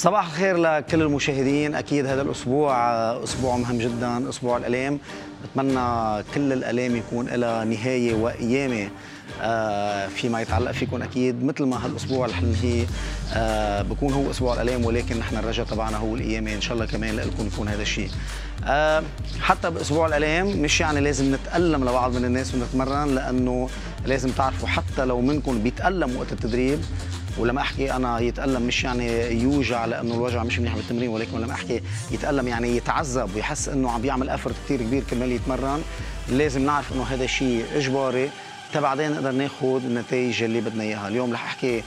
صباح الخير لكل المشاهدين. أكيد هذا الأسبوع أسبوع مهم جدا أسبوع الالام بتمنى كل الالام يكون لها نهاية وقيامه آه، فيما يتعلق فيكم أكيد مثل ما هالأسبوع رح ننهي. آه، بكون هو أسبوع الالام ولكن نحن الرجاء تبعنا هو القيامه إن شاء الله كمان لكم يكون هذا الشيء. آه، حتى بأسبوع الالام مش يعني لازم نتألم لبعض من الناس ونتمرن لأنه لازم تعرفوا حتى لو منكم بيتالم وقت التدريب ولما أحكي أنا يتألم مش يعني يوجع لأنه الوجع مش منيح بالتمرين ولكن لما أحكي يتألم يعني يتعذب ويحس إنه عم بيعمل effort كثير كبير كرمال يتمرن. لازم نعرف إنه هذا الشيء إجباري. حتى بعدين نقدر ناخذ النتائج اللي بدنا إياها. اليوم رح أحكي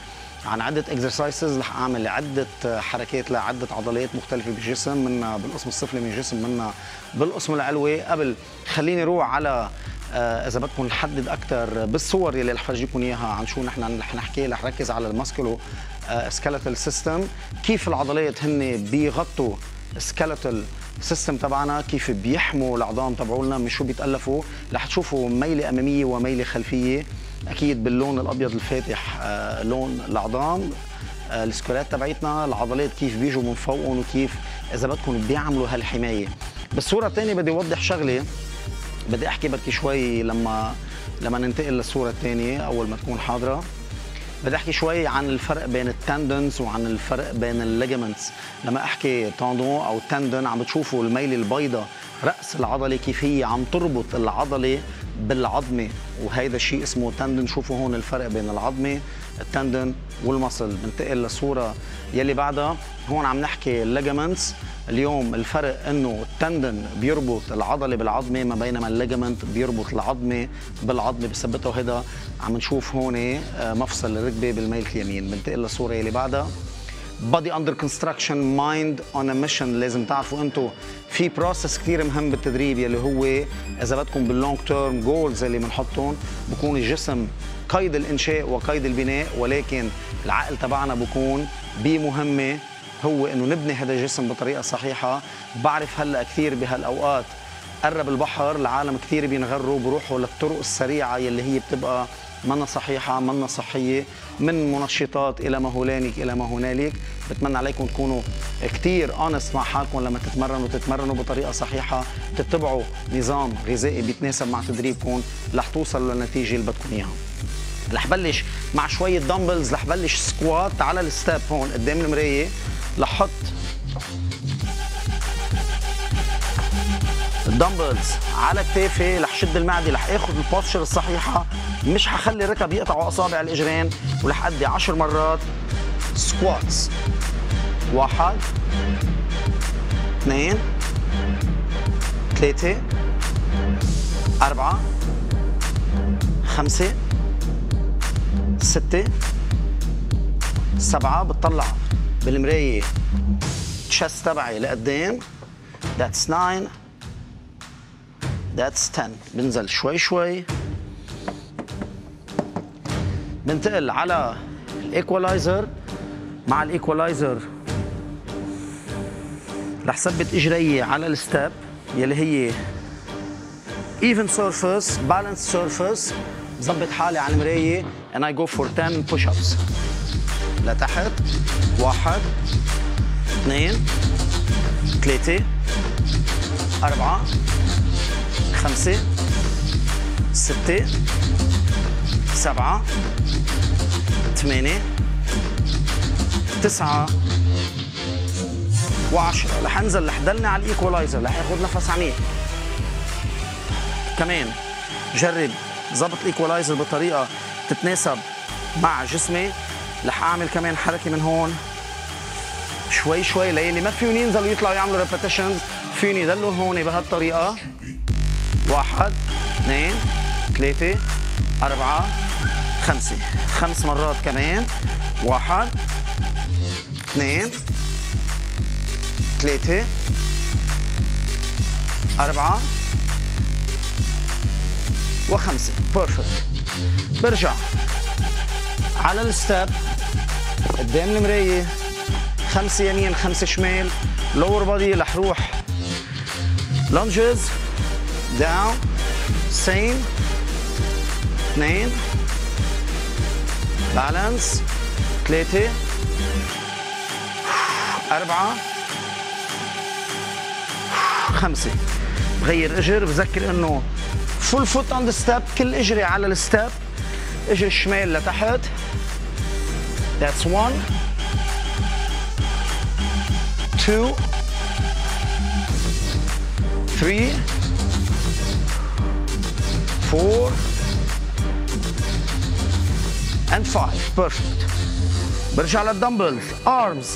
عن عدة exercises رح أعمل عدة حركات لعدة عضلات مختلفة بالجسم منها بالقسم السفلي من الجسم منها بالقسم العلوي. قبل خليني روح على آه، إذا بدكم نحدد أكثر بالصور اللي رح فرجيكم إياها عن شو نحن رح نحكي رح ركز على ال musculo skeletal system كيف العضلات هن بيغطوا skeletal system تبعنا؟ كيف بيحموا العظام تبعولنا؟ من شو بيتألفوا؟ رح تشوفوا ميلة أمامية وميلة خلفية. أكيد باللون الأبيض الفاتح آه، لون العظام آه، ال skeleton تبعتنا العضلات كيف بيجوا من فوقهم وكيف إذا بدكم بيعملوا هالحماية. بالصورة الثانية بدي أوضح شغلة بدي أحكي بركي شوي لما لما ننتقل للصورة الثانية أول ما تكون حاضرة. بدي أحكي شوي عن الفرق بين ال tendons وعن الفرق بين ال ligaments. لما أحكي tendon أو tendon عم بتشوفوا الميلة البيضاء رأس العضلة كيف هي عم تربط العضلة بالعظمه وهيدا الشيء اسمه tendon. شوفوا هون الفرق بين العظمه ال tendon وال muscle. بنتقل للصورة يلي بعدها. هون عم نحكي ال ligaments اليوم الفرق إنه ال tendon بيربط العضلة بالعظمه ما بينما ال ligament بيربط العظمه بالعظمه بثبتها وهذا عم نشوف هون آه، مفصل الركبة بالميل اليمين. بنتقل للصورة اللي بعدها. body under construction mind on a mission لازم تعرفوا أنتم في process كثير مهم بالتدريب يلي هو إذا بدكم بال long term goals اللي بنحطهم بكون الجسم قيد الإنشاء وقيد البناء ولكن العقل تبعنا بكون بمهمة هو إنه نبني هذا الجسم بطريقة صحيحة. بعرف هلأ كثير بهالأوقات قرب البحر العالم كثير بينغروا بروحوا للطرق السريعة يلي هي بتبقى منا صحيحة منا صحية من منشطات إلى ما هنالك إلى ما هنالك بتمنى عليكم تكونوا كثير honest مع حالكم لما تتمرنوا تتمرنوا بطريقة صحيحة تتبعوا نظام غذائي بيتناسب مع تدريبكم. رح توصلوا للنتيجة اللي بدكم إياها. رح بلش مع شوية dumbbells رح بلش squat على ال step هون قدام المراية. لحط ال dumbbells على كتافي رح شد المعدة رح آخذ ال posture الصحيحة. مش حخلي ركب يقطعوا اصابع الإجرين ورح أدي 10 مرات squats. واحد اثنين ثلاثة أربعة خمسة ستة سبعة. بتطلع بالمراية chest تبعي لقدام. That's 9 that's 10 بنزل شوي شوي. بنتقل على ال equalizer مع ال equalizer رح ثبت إجري على ال step يلي هي even surface balanced surface. بظبط حالي على المراية and I go for 10 push ups لتحت واحد اثنين ثلاثة أربعة. خمسة ستة سبعة ثمانية تسعة وعشرة. رح انزل رح دلني على ال equalizer رح آخذ نفس عميق. كمان جرب ظبط ال equalizer بطريقة تتناسب مع جسمي. رح أعمل كمان حركة من هون. شوي شوي ليلي ما فيهم ينزلوا يطلعوا يعملوا repetitions فيهم يضلوا هون بهالطريقة. واحد اثنين ثلاثة أربعة خمسة. خمس مرات كمان. واحد اثنين ثلاثة أربعة وخمسة. perfect برجع. على ال step قدام المراية. خمسة يمين خمسة شمال. lower body رح روح lunges down سين اثنين balance ثلاثة أربعة خمسة. بغير إجر بذكر إنه full foot on the step كل إجري على ال step إجري الشمال لتحت. That's one. Two. Three. Four and five. Perfect. برجع لل dumbbells arms.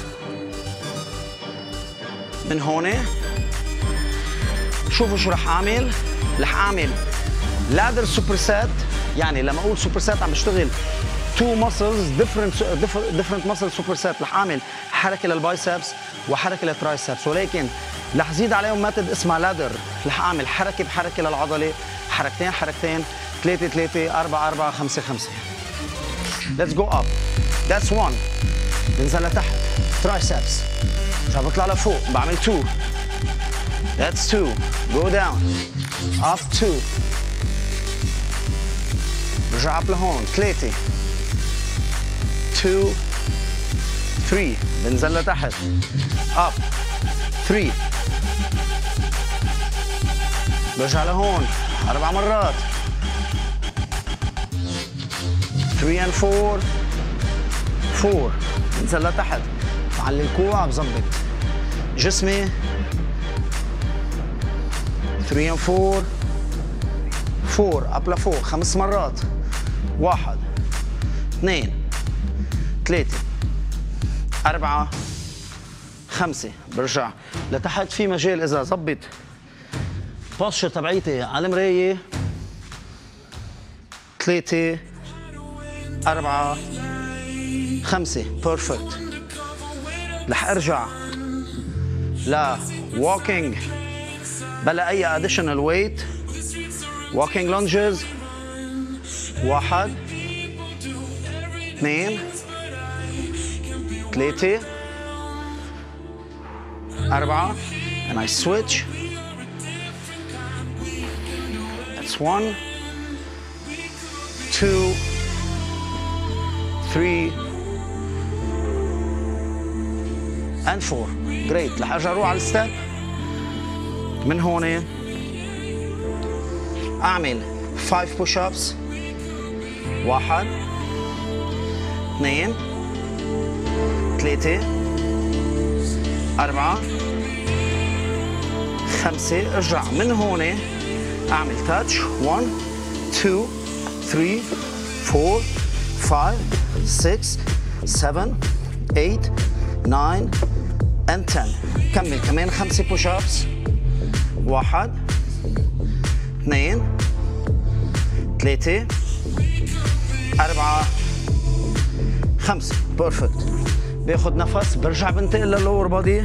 من هون شوفوا شو رح أعمل. رح أعمل ladder super set يعني لما أقول super set عم بشتغل two muscles different different muscle super set رح أعمل حركة لل biceps وحركة لل triceps ولكن رح زيد عليهم method اسمها ladder رح أعمل حركة بحركة للعضلة. حركتين حركتين ثلاثة ثلاثة أربعة أربعة خمسة خمسة Let's go up. That's one. بنزل لتحت. Triceps. رح بطلع لفوق. بعمل two. That's two. Go down. Up two. برجع up لهون. ثلاثة. Two. Three. بنزل لتحت. Up. Three. برجع لهون. أربع مرات. 3 and 4 4 انزل لتحت. على الكوع بظبط جسمي. 3 and 4 4 اب لفوق خمس مرات. واحد. اثنين. ثلاثة. أربعة. خمسة. برجع. لتحت في مجال إذا ظبط posture تبعيتي. على المراية ثلاثة. أربعة. خمسة. perfect رح أرجع. ل walking. بلا أي additional weight. Walking lunges. واحد. اثنين. ثلاثة. أربعة. And I switch. One two three and four. Great. رح ارجع أروح على الستيب. من هون أعمل 5 push ups واحد اثنين ثلاثة أربعة خمسة. ارجع. من هون أعمل تاتش 1 2 3 4 5 6 7 8 9 and 10 كمل كمان خمسة push ups واحد اثنين ثلاثة أربعة خمسة. perfect باخد نفس برجع بنتقل لل lower body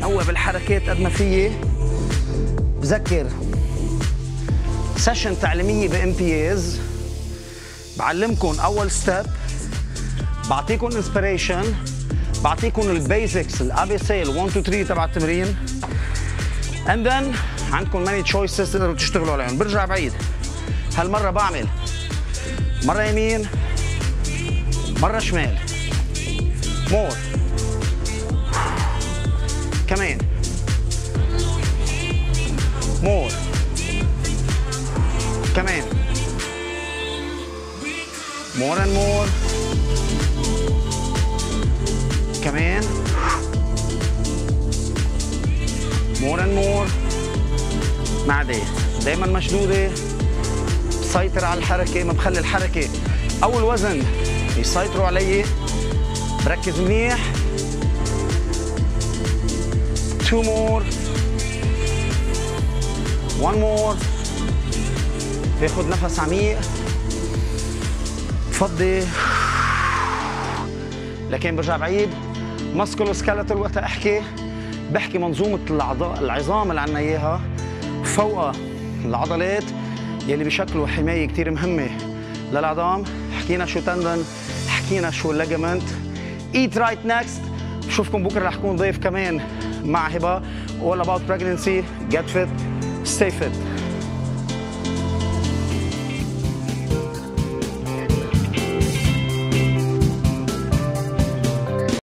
نوب الحركات قد ما فيي. بذكر session تعليمية بام بي ايز بعلمكم أول step بعطيكم inspiration بعطيكم ال basics ال ABC ال 1 2 3 تبع التمرين. and then عندكم many choices تقدروا تشتغلوا عليهم. برجع بعيد. هالمرة بعمل مرة يمين مرة شمال. more كمان. مور كمان more and more. كمان more and more. معدة دايما مشدودة. بسيطر على الحركة ما بخلي الحركة. أو الوزن يسيطروا علي. بركز منيح. Two more. One more. باخد نفس عميق. بفضي لكن برجع بعيد. musculoskeletal وقت أحكي. بحكي منظومة العظام اللي عنا إياها. فوق العضلات يلي بشكلوا حماية كتير مهمة للعظام. حكينا شو tendon. حكينا شو ال ligament ايت رايت نكست بشوفكم بكرة رح كون ضيف كمان مع هبة. All about pregnancy. Get fit. Stay fit.